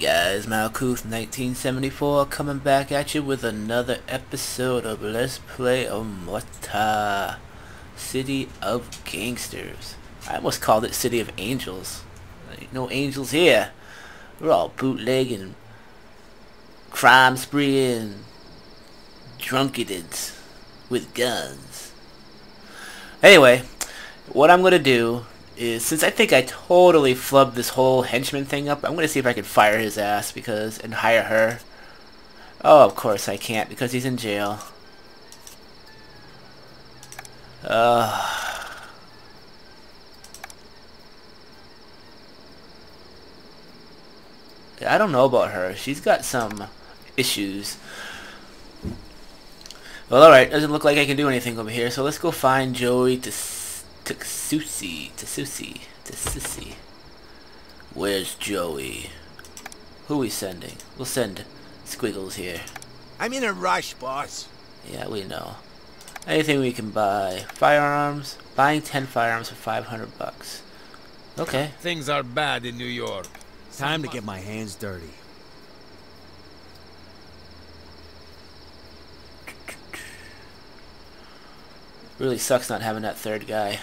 guys, Malkuth 1974 coming back at you with another episode of Let's Play Omerta City of Gangsters. I almost called it City of Angels. Ain't no angels here. We're all bootlegging, crime spreeing, drunkardeds with guns. Anyway, what I'm going to do is since I think I totally flubbed this whole henchman thing up, I'm going to see if I can fire his ass because and hire her. Oh, of course I can't because he's in jail. Uh, I don't know about her. She's got some issues. Well, alright. Doesn't look like I can do anything over here. So let's go find Joey to Susi, to Susi. Where's Joey? Who we sending? We'll send Squiggles here. I'm in a rush, boss. Yeah, we know. Anything we can buy. Firearms. Buying 10 firearms for 500 bucks. Okay. Things are bad in New York. Time to get my hands dirty. Really sucks not having that third guy.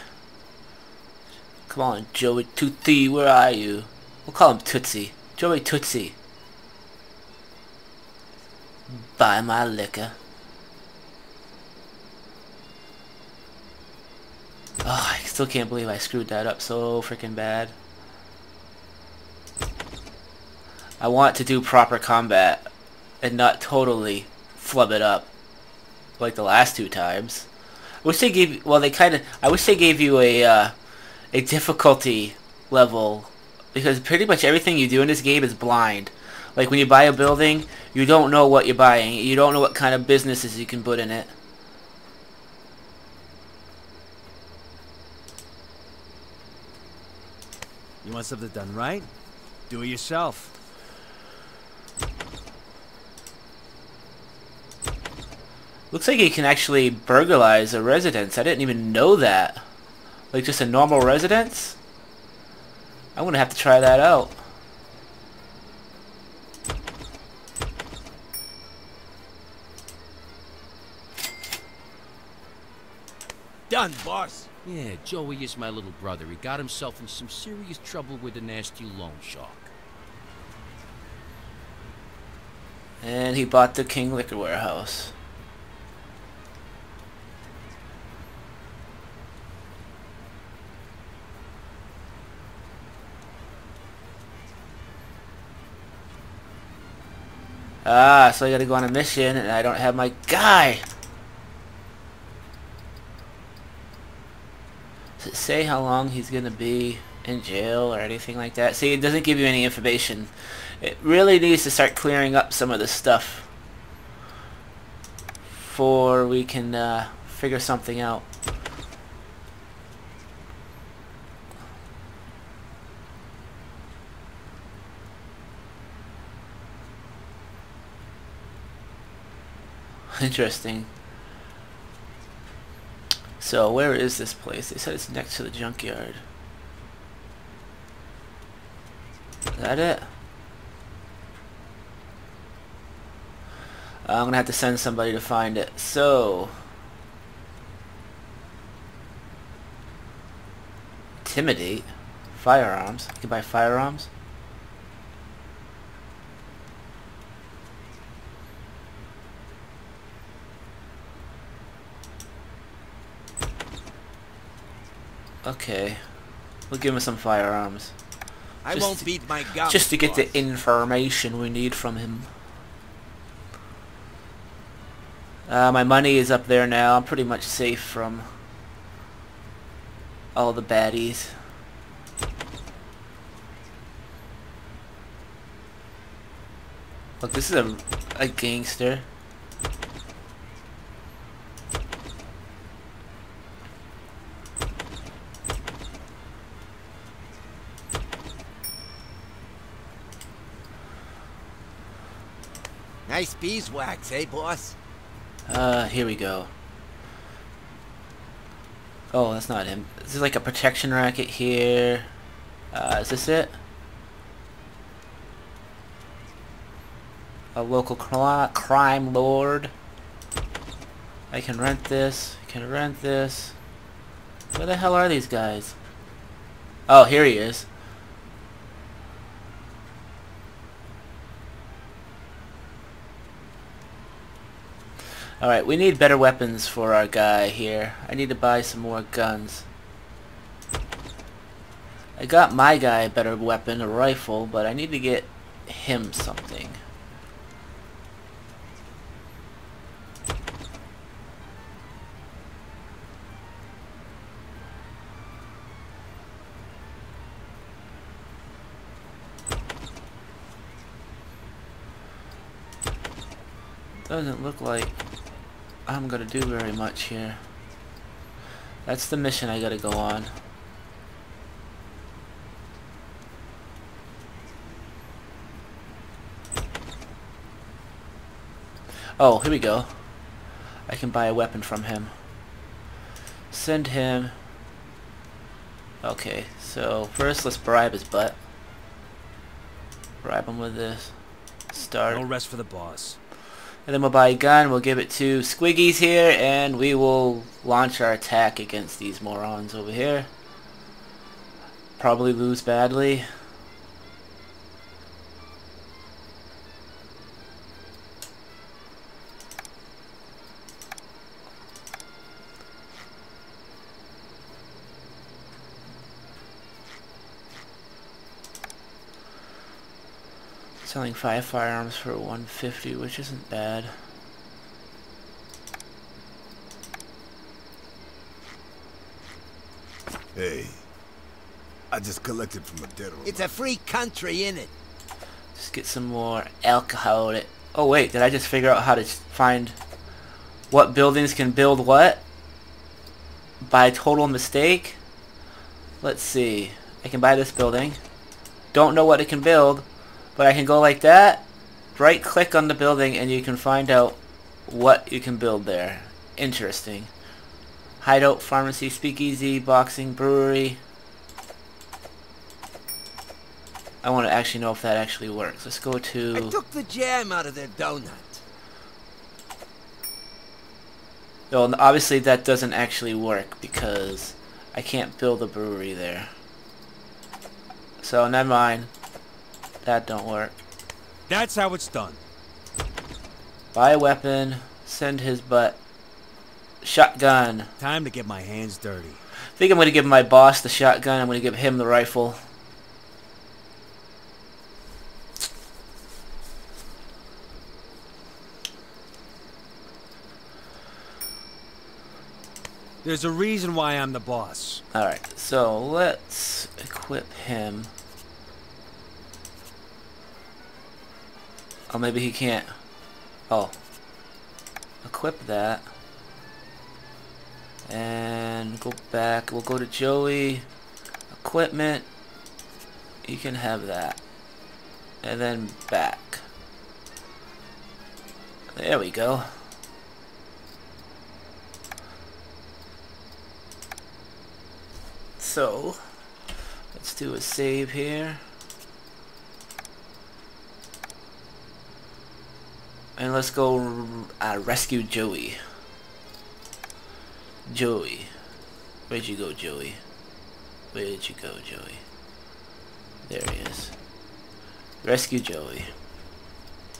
Come on, Joey Tootsie, where are you? We'll call him Tootsie. Joey Tootsie. Buy my liquor. Oh, I still can't believe I screwed that up so freaking bad. I want to do proper combat and not totally flub it up like the last two times. I wish they gave well they kind of I wish they gave you a uh, a difficulty level because pretty much everything you do in this game is blind. Like when you buy a building, you don't know what you're buying. You don't know what kind of businesses you can put in it. You want something done right? Do it yourself. Looks like you can actually burglarize a residence. I didn't even know that. Like just a normal residence? I'm gonna have to try that out. Done, boss. Yeah, Joey is my little brother. He got himself in some serious trouble with a nasty loan shark. And he bought the King Liquor Warehouse. Ah, so I gotta go on a mission and I don't have my guy. Does it say how long he's gonna be in jail or anything like that? See, it doesn't give you any information. It really needs to start clearing up some of this stuff before we can uh, figure something out. Interesting. So, where is this place? They said it's next to the junkyard. Is that it? I'm gonna have to send somebody to find it. So... Intimidate? Firearms? You can buy firearms? Okay. We'll give him some firearms. I Just won't to- beat my gums, Just to get the information we need from him. Uh, my money is up there now. I'm pretty much safe from all the baddies. Look, this is a, a gangster. Nice beeswax, eh, boss? Uh, here we go. Oh, that's not him. This is like a protection racket here. Uh, is this it? a local crime lord. I can rent this. I can rent this. Where the hell are these guys? Oh, here he is. Alright, we need better weapons for our guy here. I need to buy some more guns. I got my guy a better weapon, a rifle, but I need to get him something. Doesn't look like I'm gonna do very much here. That's the mission I gotta go on. Oh, here we go. I can buy a weapon from him. Send him. Okay, so first let's bribe his butt. Bribe him with this. Start. No rest for the boss. And then we'll buy a gun, we'll give it to Squiggies here, and we will launch our attack against these morons over here. Probably lose badly. Selling five firearms for 150, which isn't bad. Hey, I just collected from a dead It's a free country, innit? Just get some more alcohol. It. Oh wait, did I just figure out how to find what buildings can build what? By total mistake? Let's see. I can buy this building. Don't know what it can build, but I can go like that, right click on the building, and you can find out what you can build there. Interesting. Hideout, pharmacy, speakeasy, boxing, brewery. I want to actually know if that actually works. Let's go to... I to... took the jam out of their donut. Well, obviously that doesn't actually work because I can't build a brewery there. So never mind. That don't work. That's how it's done. Buy a weapon. Send his butt. Shotgun. Time to get my hands dirty. I think I'm going to give my boss the shotgun. I'm going to give him the rifle. There's a reason why I'm the boss. Alright, so let's equip him. Oh, maybe he can't. Oh. Equip that. And go back. We'll go to Joey. Equipment. You can have that. And then back. There we go. So, let's do a save here. And let's go uh, rescue Joey. Joey. Where'd you go, Joey? Where'd you go, Joey? There he is. Rescue Joey.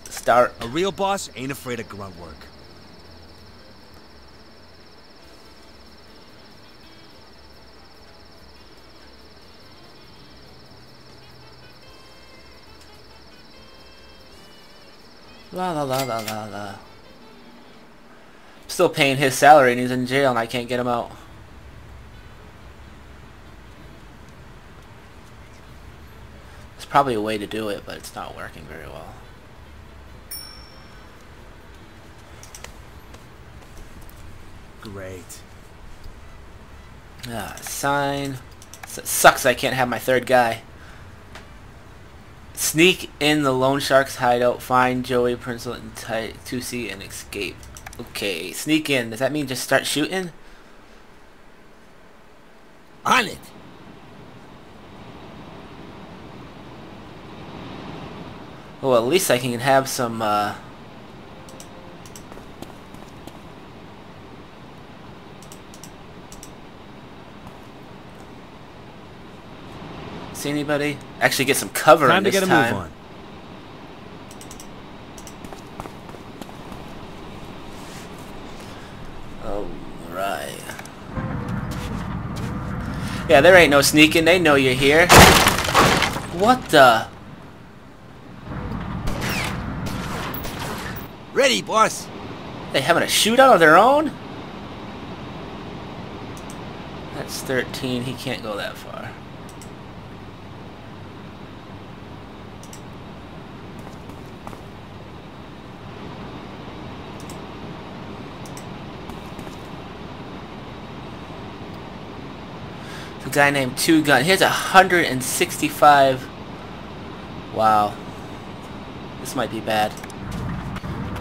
Start. A real boss ain't afraid of grunt work. La la la la la la. Still paying his salary and he's in jail and I can't get him out. There's probably a way to do it, but it's not working very well. Great. Ah, sign. Sucks I can't have my third guy. Sneak in the Loan Shark's hideout, find Joey, Prince and Tusi, and escape. Okay, sneak in. Does that mean just start shooting? On it. Well, at least I can have some, uh... See anybody? Actually get some cover Time in to this get a time. move on. Alright. Yeah, there ain't no sneaking. They know you're here. What the? Ready, boss. They having a shootout of their own? That's 13. He can't go that far. The guy named Two Gun. He has 165. Wow. This might be bad.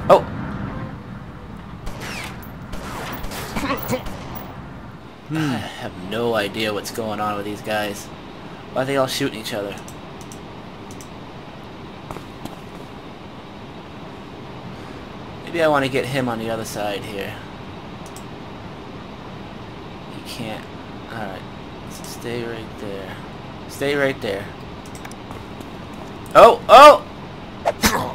Oh, hmm. I have no idea what's going on with these guys. Why are they all shooting each other? Maybe I want to get him on the other side here. He can't. Alright. So stay right there. Stay right there. Oh! Oh!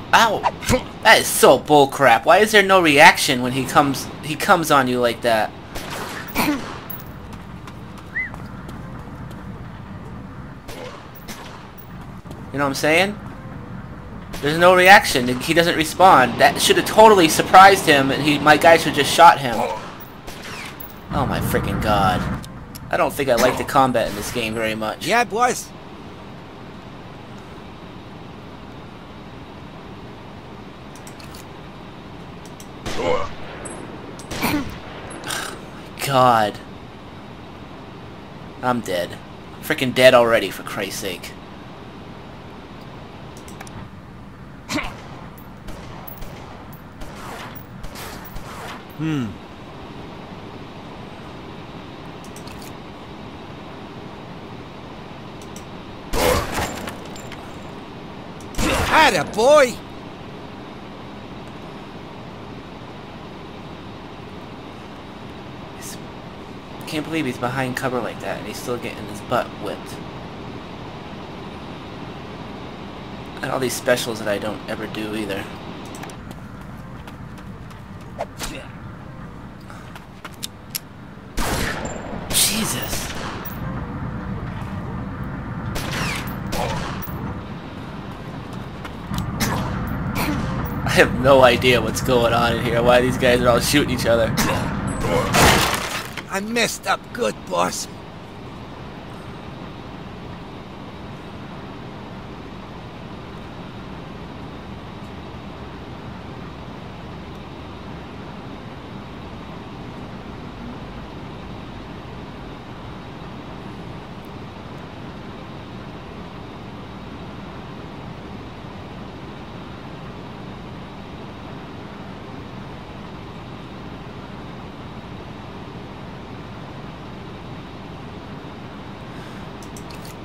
Ow! That is so bullcrap. Why is there no reaction when he comes he comes on you like that? You know what I'm saying? There's no reaction. He doesn't respond. That should have totally surprised him, and he, my guy should just shot him. Oh my freaking god. I don't think I like the combat in this game very much. Yeah, boss. God. I'm dead. Freaking dead already, for Christ's sake. Hmm. Atta boy. Can't believe he's behind cover like that and he's still getting his butt whipped. And all these specials that I don't ever do either. I have no idea what's going on in here. Why these guys are all shooting each other. I messed up good, boss.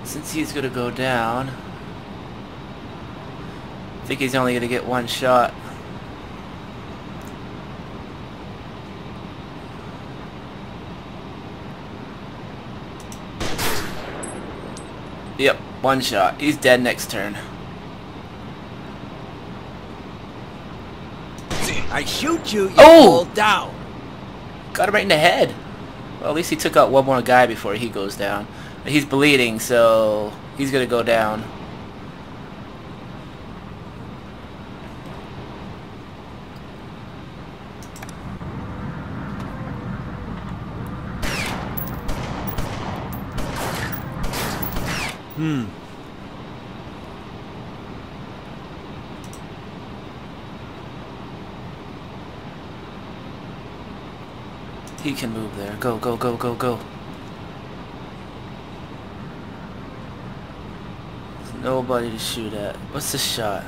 Since he's gonna go down, I think he's only gonna get one shot. Yep, one shot. He's dead next turn. I shoot you, you Oh! fall down. Got him right in the head. Well, at least he took out one more guy before he goes down. He's bleeding, so he's gonna go down. Hmm. He can move there. Go, go, go, go, go. Nobody to shoot at. What's the shot?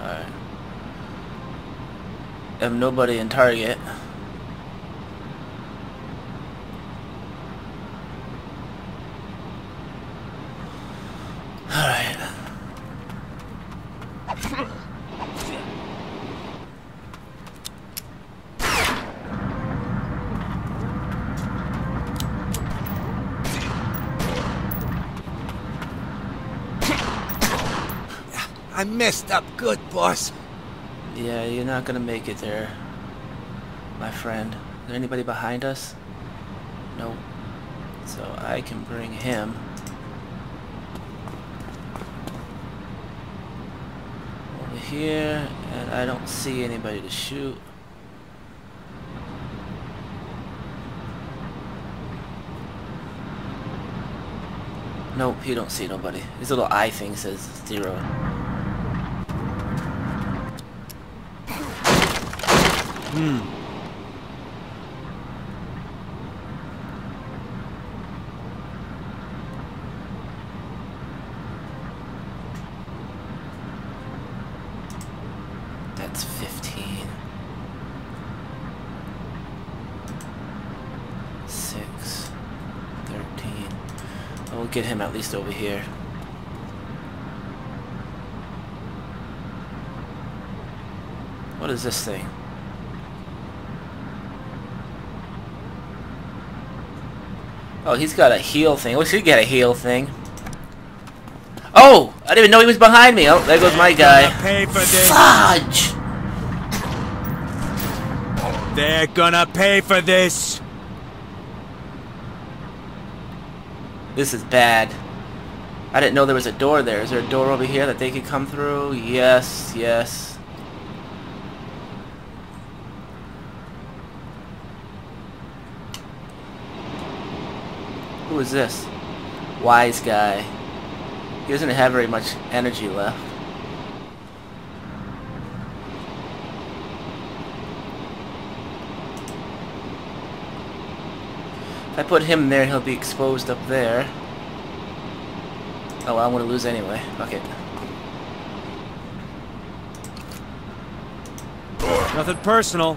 Alright. Have nobody in target. I messed up good, boss. Yeah, you're not gonna make it there, my friend. Is there anybody behind us? Nope. So I can bring him. Over here, and I don't see anybody to shoot. Nope, you don't see nobody. His little eye thing says zero. Hmm. That's 15. 6. 13. I'll get him at least over here. What is this thing? Oh, he's got a heal thing. We should get a heal thing. Oh! I didn't even know he was behind me. Oh, there goes my guy. Gonna pay for this. Fudge! They're gonna pay for this. This is bad. I didn't know there was a door there. Is there a door over here that they could come through? Yes, yes. Who is this? Wise guy. He doesn't have very much energy left. If I put him there, he'll be exposed up there. Oh, well, I'm gonna lose anyway. Fuck it. Nothing personal.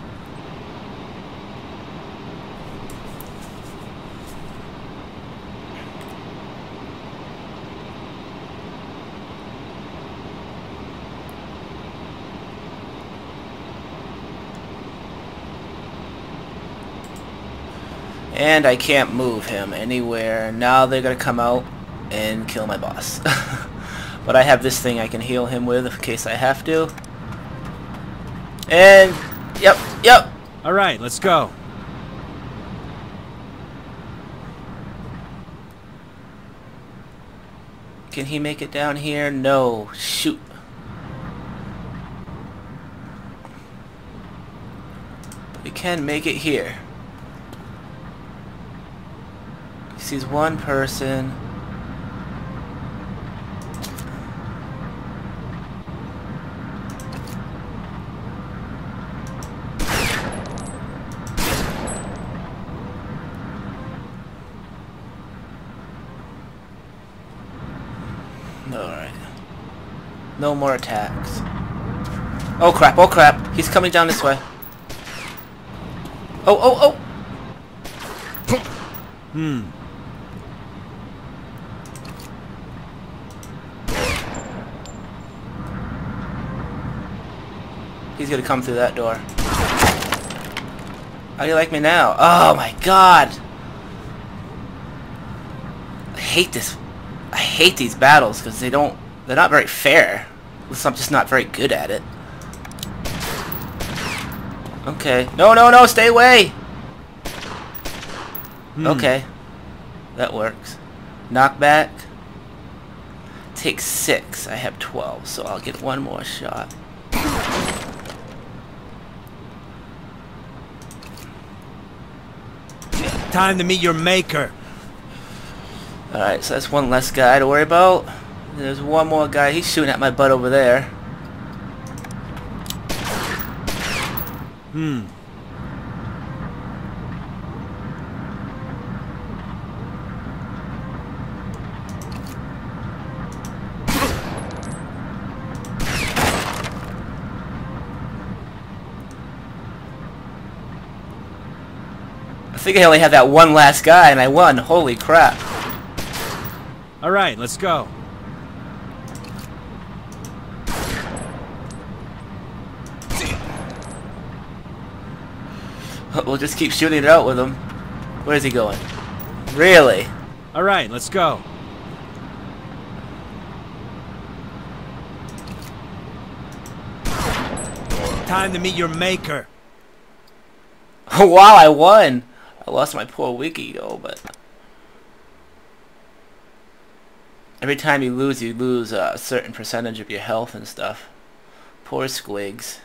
And I can't move him anywhere. Now they're gonna come out and kill my boss. but I have this thing I can heal him with in case I have to. And, yep, yep. All right, let's go. Can he make it down here? No. Shoot. We can make it here. He sees one person. Alright. No more attacks. Oh crap, oh crap. He's coming down this way. Oh, oh, oh! Hmm. He's gonna come through that door. How do you like me now? Oh my god! I hate this. I hate these battles because they don't. They're not very fair. Unless I'm just not very good at it. Okay. No, no, no! Stay away! Hmm. Okay. That works. Knockback. Take six. I have 12, so I'll get one more shot. Time to meet your maker. Alright, so that's one less guy to worry about. There's one more guy. He's shooting at my butt over there. Hmm. Think I only had that one last guy and I won. Holy crap. All right, let's go. We'll just keep shooting it out with him. Where is he going? Really? All right, let's go. time to meet your maker. wow, I won. I lost my poor wiki though, but every time you lose, you lose a certain percentage of your health and stuff. Poor squigs.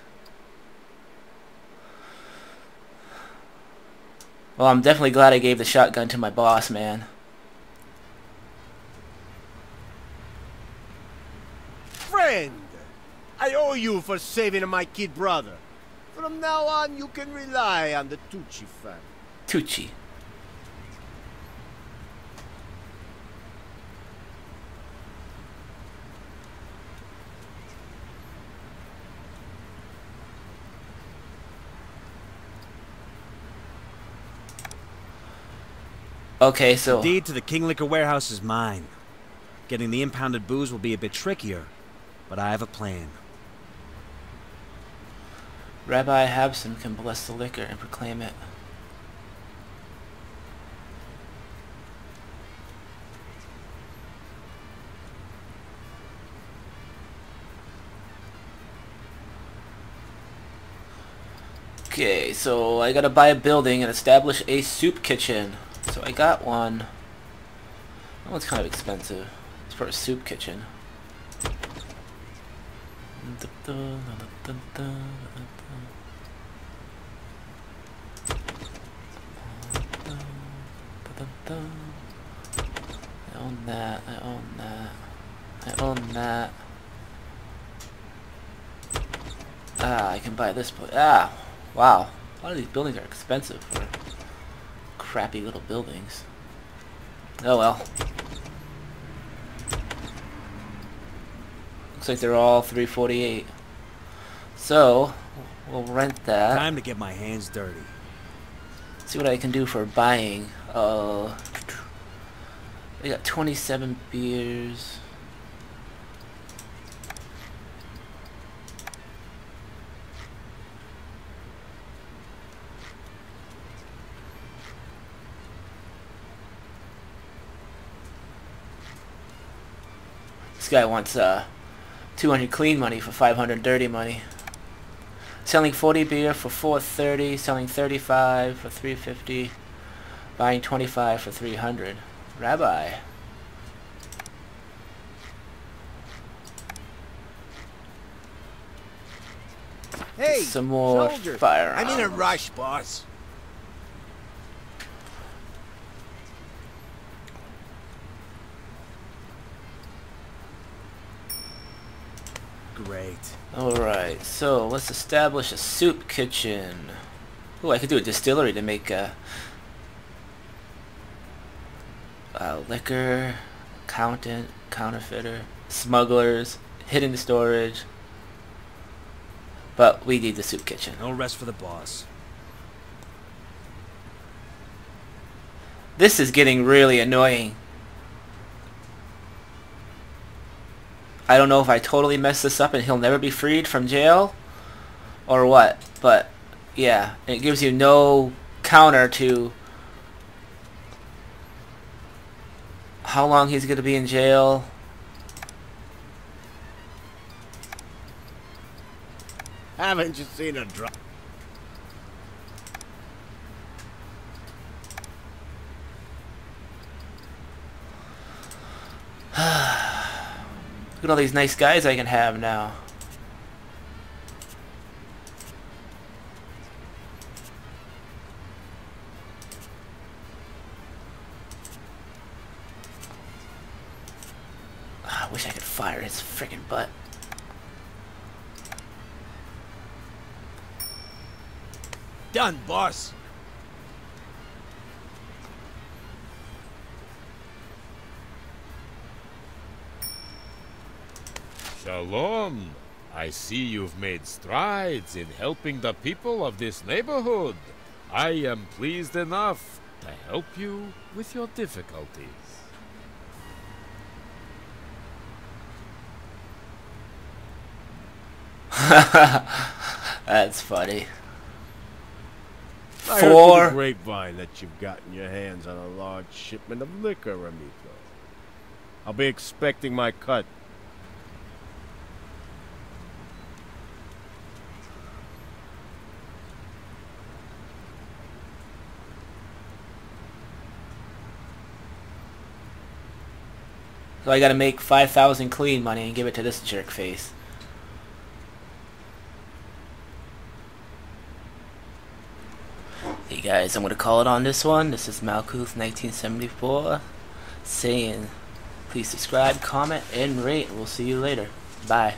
Well, I'm definitely glad I gave the shotgun to my boss, man. Friend, I owe you for saving my kid brother. From now on, you can rely on the Tucci family. Tucci. Okay, so The Deed to the King Liquor Warehouse is mine. Getting the impounded booze will be a bit trickier, but I have a plan. Rabbi Habson can bless the liquor and proclaim it. Okay, so I gotta buy a building and establish a soup kitchen. So I got one. That one's kind of expensive. It's for a soup kitchen. I own that, I own that, I own that. Ah, I can buy this place. Ah, wow. A lot of these buildings are expensive for crappy little buildings. Oh well. Looks like they're all 348. So, we'll rent that. Time to get my hands dirty. See what I can do for buying. Uh, they got 27 beers. This guy wants uh, 200 clean money for 500 dirty money. Selling 40 beer for 430, selling 35 for 350, buying 25 for 300. Rabbi. Hey, Some more soldier, firearms. I'm in a rush, boss. Great. Alright, so let's establish a soup kitchen. Oh, I could do a distillery to make uh, uh, liquor, accountant, counterfeiter, smugglers, hidden storage. But we need the soup kitchen. No rest for the boss. This is getting really annoying. I don't know if I totally messed this up and he'll never be freed from jail or what, but yeah, it gives you no counter to how long he's going to be in jail. Haven't you seen a drop? Look at all these nice guys I can have now. Ah, I wish I could fire his freaking butt. Done, boss. Shalom. I see you've made strides in helping the people of this neighborhood. I am pleased enough to help you with your difficulties. That's funny. I Four. the grapevine that you've gotten your hands on a large shipment of liquor, amigo. I'll be expecting my cut. So I gotta make 5,000 clean money and give it to this jerk face. Hey guys, I'm gonna call it on this one. This is Malkuth1974 saying please subscribe, comment, and rate. We'll see you later. Bye.